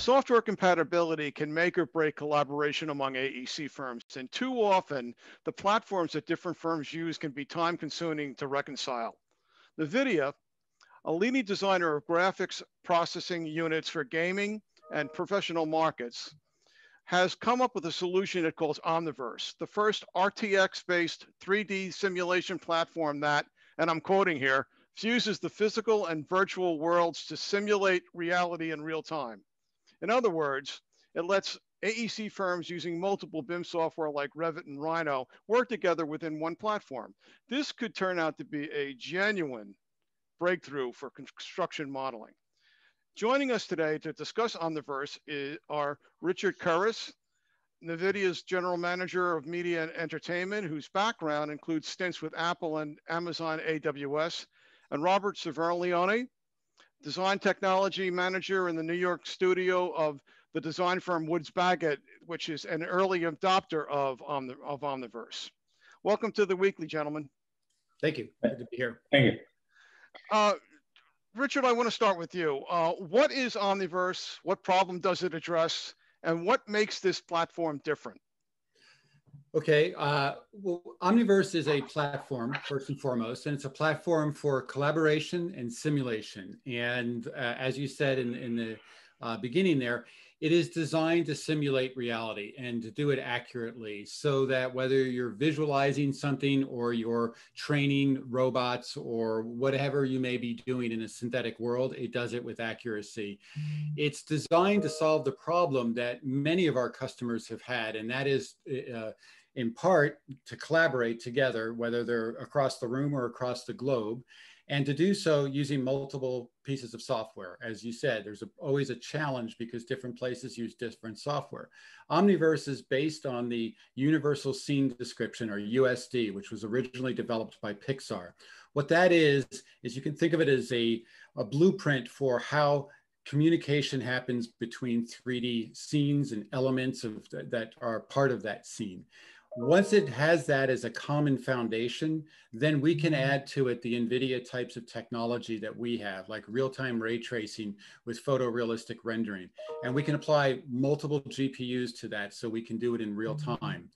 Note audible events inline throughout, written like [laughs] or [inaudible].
Software compatibility can make or break collaboration among AEC firms, and too often the platforms that different firms use can be time consuming to reconcile. NVIDIA, a leading designer of graphics processing units for gaming and professional markets, has come up with a solution it calls Omniverse, the first RTX-based 3D simulation platform that, and I'm quoting here, fuses the physical and virtual worlds to simulate reality in real time. In other words, it lets AEC firms using multiple BIM software like Revit and Rhino work together within one platform. This could turn out to be a genuine breakthrough for construction modeling. Joining us today to discuss Omniverse is, are Richard Kerris, NVIDIA's General Manager of Media and Entertainment, whose background includes stints with Apple and Amazon AWS, and Robert Cervellione, Design Technology Manager in the New York studio of the design firm Woods Bagot, which is an early adopter of, Omni of Omniverse. Welcome to the weekly, gentlemen. Thank you. Good to be here. Thank you. Uh, Richard, I want to start with you. Uh, what is Omniverse? What problem does it address? And what makes this platform different? Okay, uh, well, Omniverse is a platform, first and foremost, and it's a platform for collaboration and simulation. And uh, as you said in, in the uh, beginning there, it is designed to simulate reality and to do it accurately so that whether you're visualizing something or you're training robots or whatever you may be doing in a synthetic world, it does it with accuracy. It's designed to solve the problem that many of our customers have had, and that is uh, in part to collaborate together, whether they're across the room or across the globe and to do so using multiple pieces of software. As you said, there's a, always a challenge because different places use different software. Omniverse is based on the Universal Scene Description or USD, which was originally developed by Pixar. What that is, is you can think of it as a, a blueprint for how communication happens between 3D scenes and elements of, that are part of that scene. Once it has that as a common foundation, then we can mm-hmm. add to it the NVIDIA types of technology that we have, like real-time ray tracing with photorealistic rendering. And we can apply multiple GPUs to that so we can do it in real mm-hmm. time.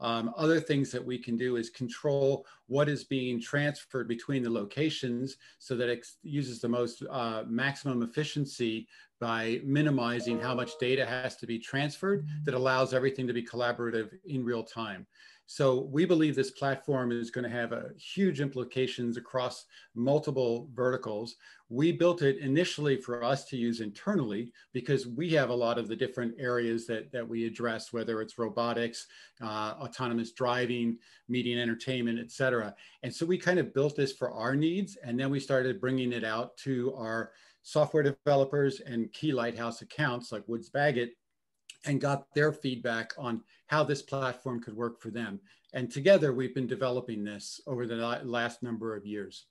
Um, other things that we can do is control what is being transferred between the locations so that it uses the most uh, maximum efficiency by minimizing how much data has to be transferred that allows everything to be collaborative in real time. So we believe this platform is going to have a huge implications across multiple verticals. We built it initially for us to use internally because we have a lot of the different areas that, that we address, whether it's robotics, uh, autonomous driving, media and entertainment, et cetera. And so we kind of built this for our needs. And then we started bringing it out to our software developers and key Lighthouse accounts like Woods Bagot and got their feedback on how this platform could work for them. And together we've been developing this over the last number of years.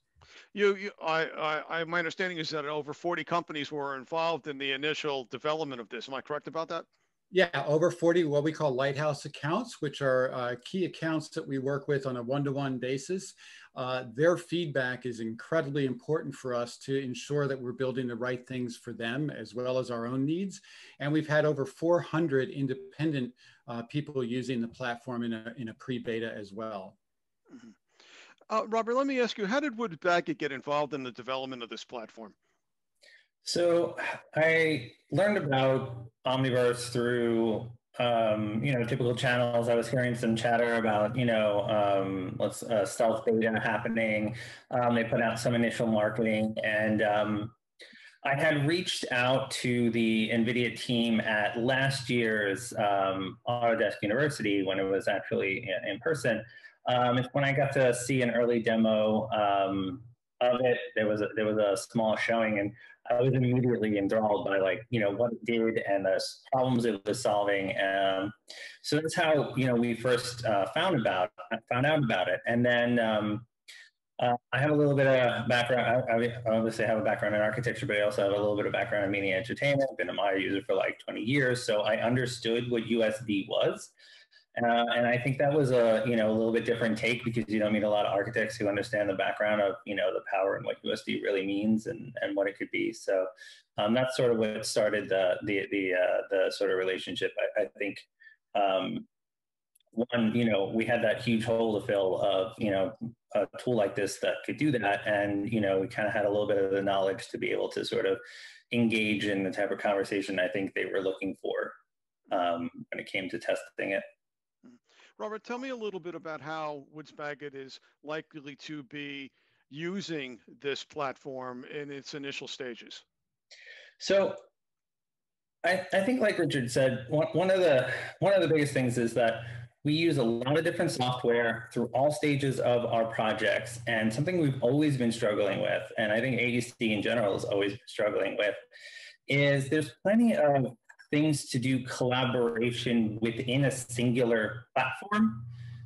You, you I, I, my understanding is that over 40 companies were involved in the initial development of this. Am I correct about that? Yeah, over 40 what we call lighthouse accounts, which are uh, key accounts that we work with on a one-to-one basis. Uh, their feedback is incredibly important for us to ensure that we're building the right things for them as well as our own needs. And we've had over 400 independent uh, people using the platform in a, in a pre-beta as well. Mm -hmm. Robert, let me ask you, how did Woods Bagot get involved in the development of this platform? So I learned about Omniverse through um, you know typical channels. I was hearing some chatter about you know um, let's uh, stealth beta happening. Um, they put out some initial marketing, and um, I had reached out to the NVIDIA team at last year's um, Autodesk University when it was actually in person. Um, when I got to see an early demo of it, there was a, there was a small showing, and I was immediately enthralled by like you know what it did and the problems it was solving. Um, so that's how you know we first uh, found about found out about it, and then um, uh, I have a little bit of background. I, I, obviously have a background in architecture, but I also have a little bit of background in media entertainment. I've been a Maya user for like 20 years, so I understood what USD was. Uh, and I think that was a you know a little bit different take because you don't meet a lot of architects who understand the background of you know the power and what USD really means and and what it could be. So um, that's sort of what started the the the uh, the sort of relationship. I, I think um, one you know we had that huge hole to fill of you know a tool like this that could do that, and you know we kind of had a little bit of the knowledge to be able to sort of engage in the type of conversation I think they were looking for um, when it came to testing it. Robert, tell me a little bit about how Woods Bagot is likely to be using this platform in its initial stages. So I, I think like Richard said, one, one of the one of the biggest things is that we use a lot of different software through all stages of our projects. And something we've always been struggling with, and I think AEC in general is always struggling with, is there's plenty of things to do collaboration within a singular platform,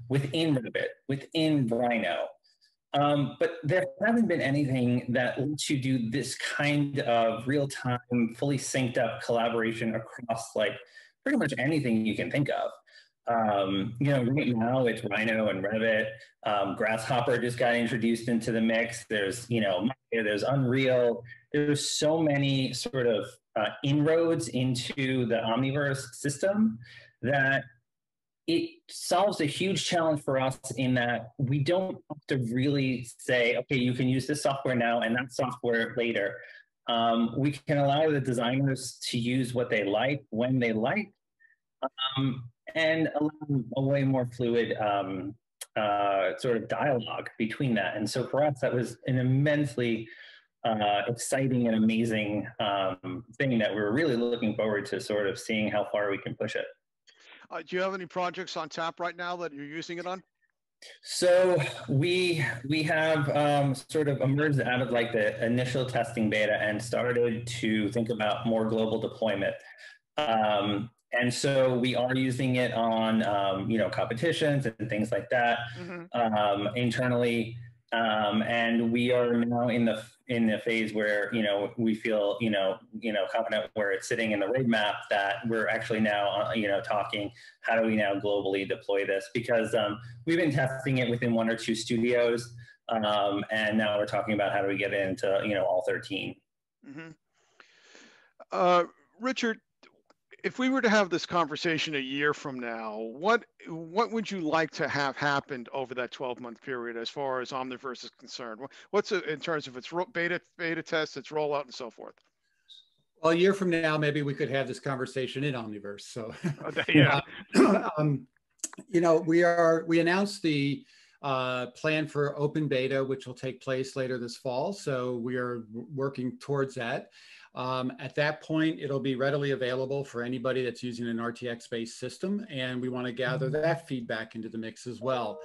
within Revit, within Rhino. Um, but there hasn't been anything that lets you do this kind of real-time, fully synced up collaboration across like pretty much anything you can think of. Um, you know, right now it's Rhino and Revit. Um, Grasshopper just got introduced into the mix. There's, you know, there's Unreal. There's so many sort of uh, inroads into the Omniverse system that it solves a huge challenge for us in that we don't have to really say, okay, you can use this software now and that software later. Um, we can allow the designers to use what they like when they like, um, and allow a way more fluid um, uh, sort of dialogue between that. And so for us, that was an immensely uh, exciting and amazing um, thing that we're really looking forward to sort of seeing how far we can push it. Uh, do you have any projects on tap right now that you're using it on? So we we have um, sort of emerged out of like the initial testing beta and started to think about more global deployment. Um, and so we are using it on um, you know competitions and things like that mm-hmm. um, internally um, and we are now in the in the phase where you know we feel you know you know confident where it's sitting in the roadmap that we're actually now uh, you know talking how do we now globally deploy this because um, we've been testing it within one or two studios um, and now we're talking about how do we get into you know all 13 mm-hmm. uh, richard if we were to have this conversation a year from now, what what would you like to have happened over that 12 month period as far as Omniverse is concerned? What's it in terms of its beta beta tests, its rollout, and so forth? Well, a year from now, maybe we could have this conversation in Omniverse. So, [laughs] yeah, um, you know, we are we announced the uh, plan for open beta, which will take place later this fall. So we are working towards that. Um, at that point, it'll be readily available for anybody that's using an RTX-based system, and we want to gather mm-hmm. that feedback into the mix as well.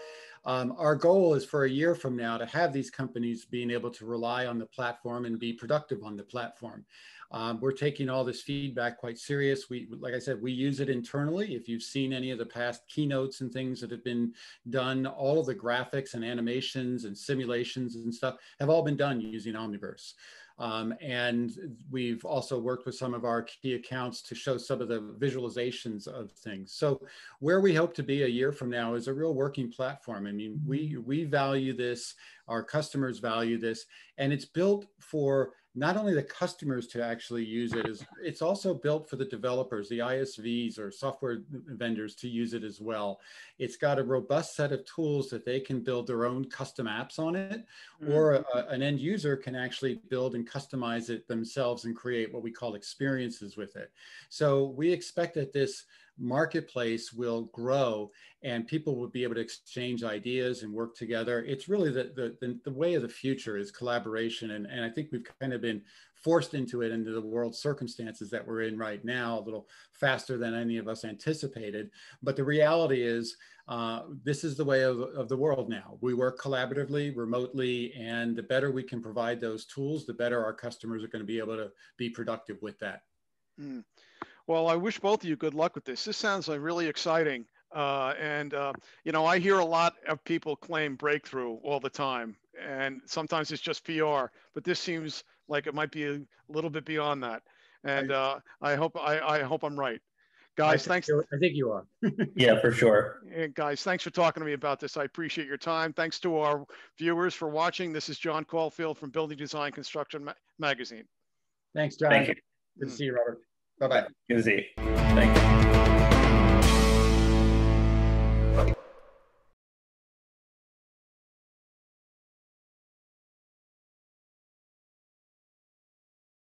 Um, our goal is for a year from now to have these companies being able to rely on the platform and be productive on the platform. Um, we're taking all this feedback quite serious. We, like I said, we use it internally. If you've seen any of the past keynotes and things that have been done, all of the graphics and animations and simulations and stuff have all been done using Omniverse. Um, and we've also worked with some of our key accounts to show some of the visualizations of things. So where we hope to be a year from now is a real working platform. I mean, we, we value this, our customers value this, and it's built for not only the customers to actually use it, is it's also built for the developers, the ISVs or software vendors to use it as well. It's got a robust set of tools that they can build their own custom apps on it, mm-hmm. or a, an end user can actually build and customize it themselves and create what we call experiences with it. So we expect that this marketplace will grow and people will be able to exchange ideas and work together. It's really the, the, the, way of the future is collaboration. And, and I think we've kind of been forced into it into the world circumstances that we're in right now, a little faster than any of us anticipated. But the reality is uh, this is the way of, of the world now. We work collaboratively, remotely, and the better we can provide those tools, the better our customers are going to be able to be productive with that. Mm. Well, I wish both of you good luck with this. This sounds like really exciting. Uh, and, uh, you know, I hear a lot of people claim breakthrough all the time. And sometimes it's just PR, but this seems like it might be a little bit beyond that. And uh, I hope I, I hope I'm right. Guys, I thanks. I think you are. [laughs] yeah, for sure. And guys, thanks for talking to me about this. I appreciate your time. Thanks to our viewers for watching. This is John Caulfield from Building Design Construction Ma Magazine. Thanks, John. Thank you. Good to see you, Robert. Bye-bye. Good to see you. Thank you.